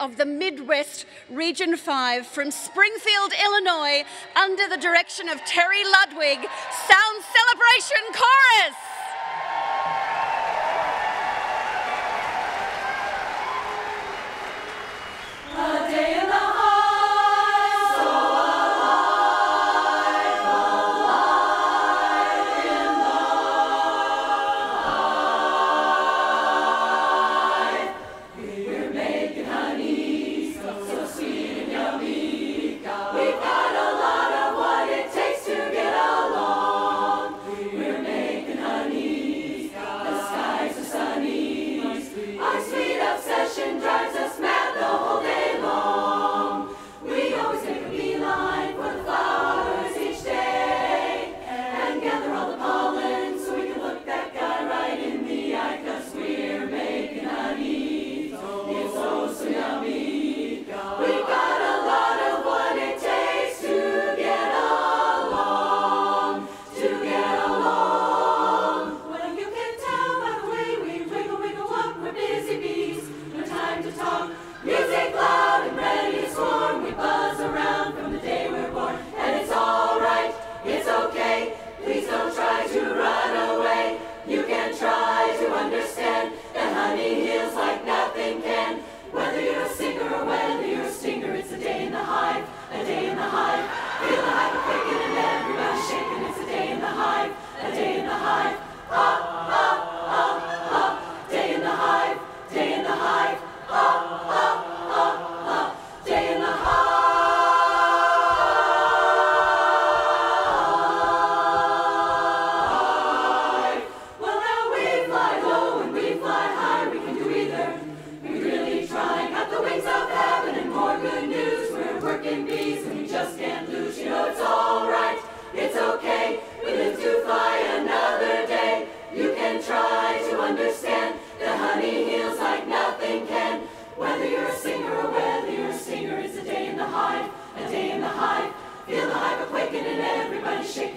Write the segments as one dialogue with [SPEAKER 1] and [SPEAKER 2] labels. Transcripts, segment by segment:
[SPEAKER 1] of the Midwest Region 5 from Springfield, Illinois, under the direction of Terry Ludwig, Sound Celebration Chorus.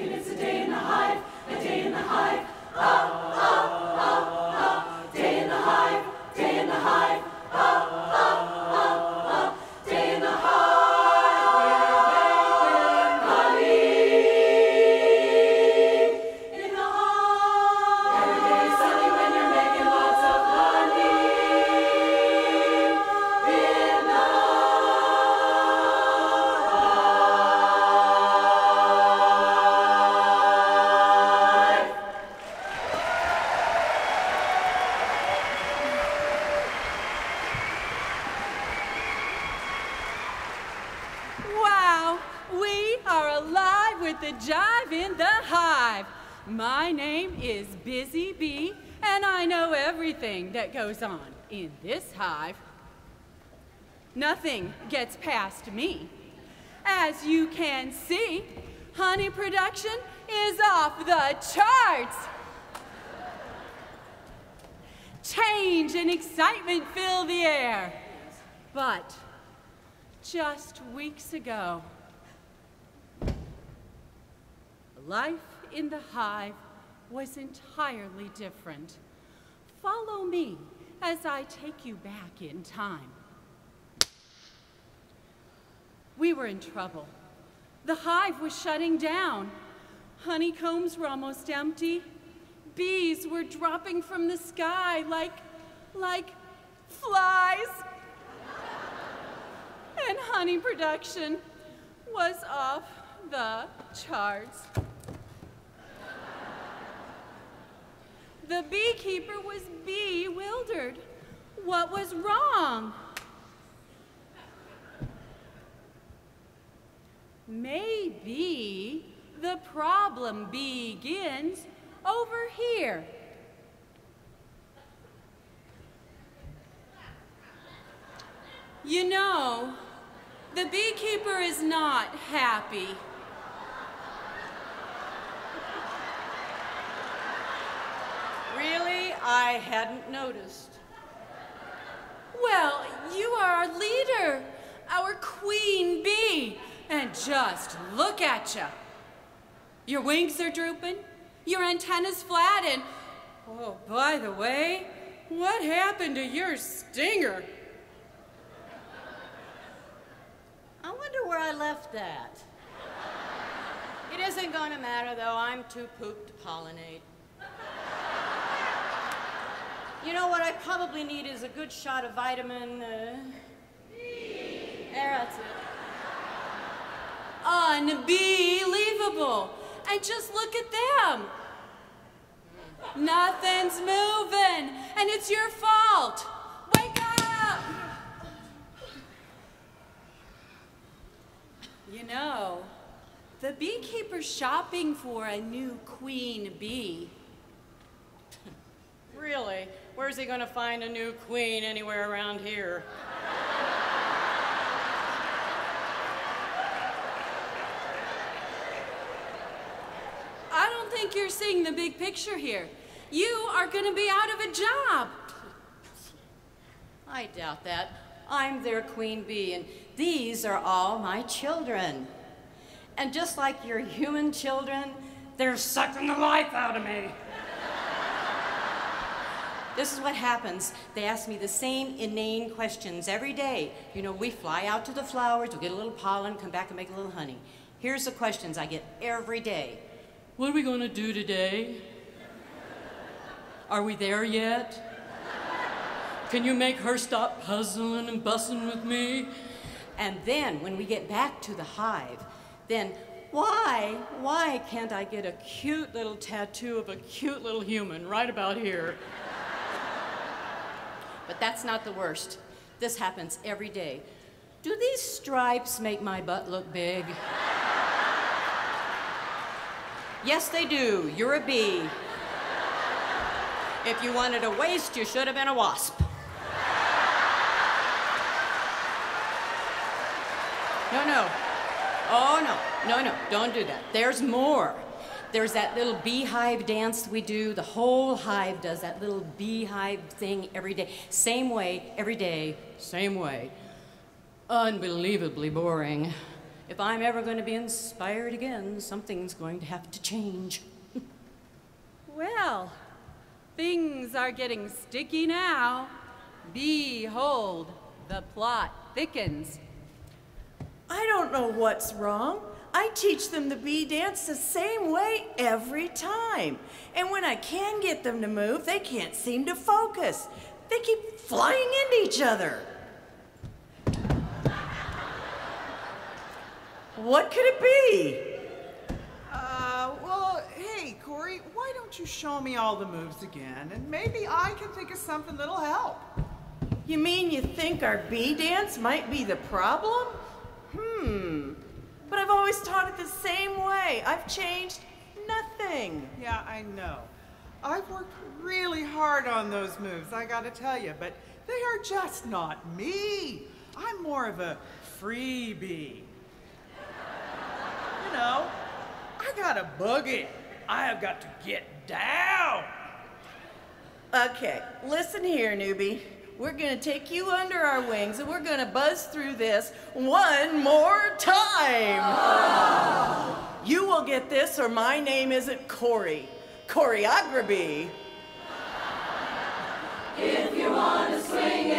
[SPEAKER 2] It's a day that goes on in this hive. Nothing gets past me. As you can see, honey production is off the charts. Change and excitement fill the air. But just weeks ago, life in the hive was entirely different. Follow me as I take you back in time. We were in trouble. The hive was shutting down. Honeycombs were almost empty. Bees were dropping from the sky like, like flies. and honey production was off the charts. The beekeeper was bewildered. What was wrong? Maybe the problem begins over here. You know, the beekeeper is not happy.
[SPEAKER 3] Really? I hadn't noticed.
[SPEAKER 2] Well, you are our leader, our queen bee, and just look at you. Your wings are drooping, your antenna's flat, and oh, by the way, what happened to your stinger?
[SPEAKER 3] I wonder where I left that. It isn't going to matter, though. I'm too pooped to pollinate. You know what I probably need is a good shot of vitamin. Uh, there, that's it.
[SPEAKER 2] Unbelievable. And just look at them. Nothing's moving, and it's your fault. Wake up! You know, the beekeeper's shopping for a new queen bee.
[SPEAKER 3] Really? Where's he going to find a new queen anywhere around here?
[SPEAKER 2] I don't think you're seeing the big picture here. You are going to be out of a job.
[SPEAKER 3] I doubt that. I'm their queen bee, and these are all my children. And just like your human children, they're sucking the life out of me. This is what happens. They ask me the same inane questions every day. You know, we fly out to the flowers, we get a little pollen, come back and make a little honey. Here's the questions I get every day. What are we going to do today? Are we there yet? Can you make her stop puzzling and bussing with me? And then when we get back to the hive, then why, why can't I get a cute little tattoo of a cute little human right about here? But that's not the worst. This happens every day. Do these stripes make my butt look big? yes, they do. You're a bee. If you wanted a waist, you should have been a wasp. No, no. Oh, no. No, no. Don't do that. There's more. There's that little beehive dance we do. The whole hive does that little beehive thing every day. Same way, every day, same way. Unbelievably boring. If I'm ever going to be inspired again, something's going to have to change.
[SPEAKER 2] Well, things are getting sticky now. Behold, the plot thickens.
[SPEAKER 4] I don't know what's wrong. I teach them the bee dance the same way every time. And when I can get them to move, they can't seem to focus. They keep flying into each other. What could it be?
[SPEAKER 5] Uh, well, hey, Corey, why don't you show me all the moves again, and maybe I can think of something that'll help.
[SPEAKER 4] You mean you think our bee dance might be the problem? Hmm. But I've always taught it the same way. I've changed nothing.
[SPEAKER 5] Yeah, I know. I've worked really hard on those moves, I gotta tell you, but they are just not me. I'm more of a freebie. You know, I gotta boogie. I have got to get down.
[SPEAKER 4] Okay, listen here, newbie. We're gonna take you under our wings and we're gonna buzz through this one more time. You will get this or my name isn't Corey. Choreography.
[SPEAKER 6] If you want to swing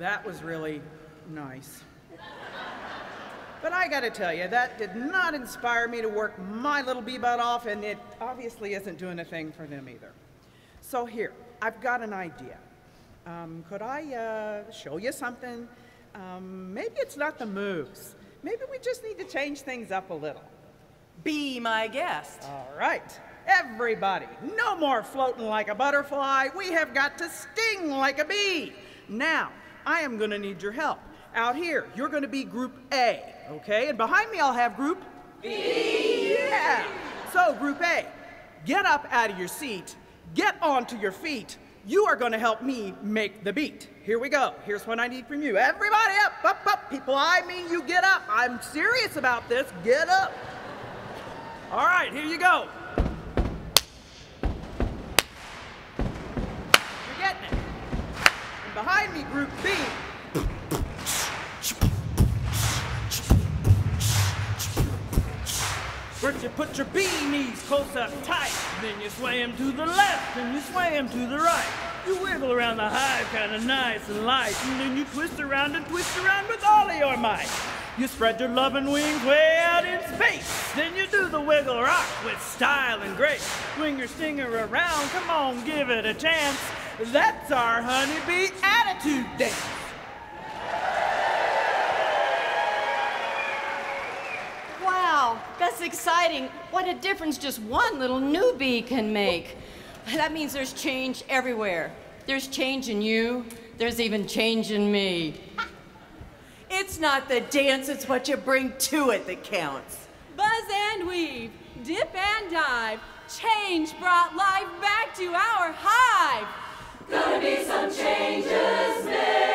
[SPEAKER 5] that was really nice. But I gotta tell you, that did not inspire me to work my little bee butt off, and it obviously isn't doing a thing for them either. So here, I've got an idea. Um, could I uh, show you something? Um, maybe it's not the moves. Maybe we just need to change things up a little.
[SPEAKER 4] Be my guest.
[SPEAKER 5] All right, everybody, no more floating like a butterfly. We have got to sting like a bee. Now, I am gonna need your help. Out here, you're gonna be group A, okay? And behind me, I'll have group B. Yeah. So, group A, get up out of your seat, get onto your feet. You are gonna help me make the beat. Here we go. Here's what I need from you. Everybody up, up, up. People, I mean you get up. I'm serious about this. Get up. All right, here you go. You're getting it. And behind me, group B.
[SPEAKER 7] First you put your B knees close up tight, then you sway sway 'em to the left, and you sway sway 'em to the right. You wiggle around the hive kind of nice and light, and then you twist around and twist around with all of your might. You spread your loving wings way out in space, then you do the wiggle rock with style and grace. Swing your stinger around, come on, give it a chance. That's our honeybee attitude dance.
[SPEAKER 3] Wow, that's exciting. What a difference just one little newbie can make. That means there's change everywhere. There's change in you, there's even change in me.
[SPEAKER 4] It's not the dance, it's what you bring to it that counts.
[SPEAKER 2] Buzz and weave, dip and dive. Change brought life back to our hive.
[SPEAKER 6] Gonna be some changes made